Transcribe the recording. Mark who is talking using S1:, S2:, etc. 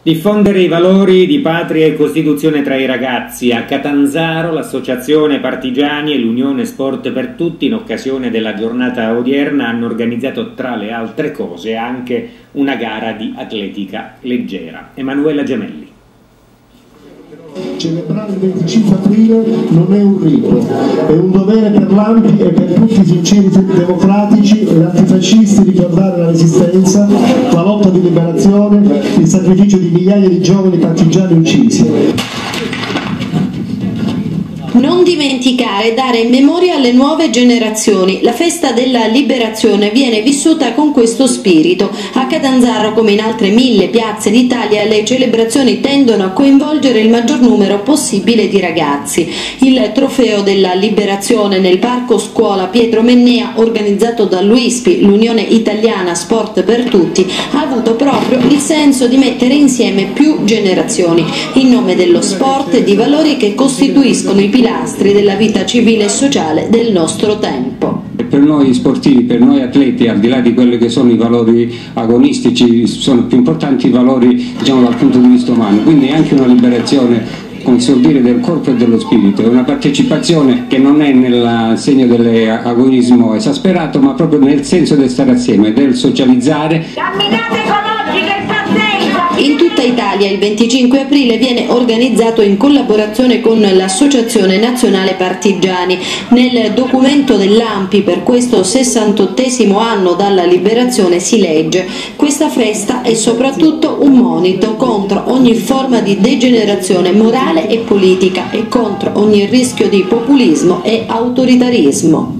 S1: Diffondere i valori di patria e Costituzione tra i ragazzi. A Catanzaro l'Associazione Partigiani e l'Unione Sport per Tutti in occasione della giornata odierna hanno organizzato tra le altre cose anche una gara di atletica leggera. Emanuela Gemelli.
S2: Celebrare il 25 aprile non è un rito, è un dovere per l'AMPI e per tutti i sinceri democratici e antifascisti ricordare la resistenza, sacrificio di migliaia di giovani partigiani uccisi.
S3: Non dimenticare, dare memoria alle nuove generazioni. La festa della liberazione viene vissuta con questo spirito. A Catanzaro, come in altre mille piazze d'Italia, le celebrazioni tendono a coinvolgere il maggior numero possibile di ragazzi. Il trofeo della liberazione nel parco scuola Pietro Mennea, organizzato dall'UISPI, l'Unione Italiana Sport per Tutti, ha avuto proprio il senso di mettere insieme più generazioni, in nome dello sport e di valori che costituiscono i pilastri pilastri della vita civile e sociale del nostro tempo.
S4: Per noi sportivi, per noi atleti, al di là di quelli che sono i valori agonistici, sono più importanti i valori diciamo, dal punto di vista umano, quindi è anche una liberazione come si vuol dire, del corpo e dello spirito, è una partecipazione che non è nel segno dell'agonismo esasperato, ma proprio nel senso del stare assieme, del socializzare.
S3: Camminate ecologiche Italia il 25 aprile viene organizzato in collaborazione con l'Associazione Nazionale Partigiani. Nel documento dell'AMPI per questo 68 anno dalla liberazione si legge questa festa è soprattutto un monito contro ogni forma di degenerazione morale e politica e contro ogni rischio di populismo e autoritarismo.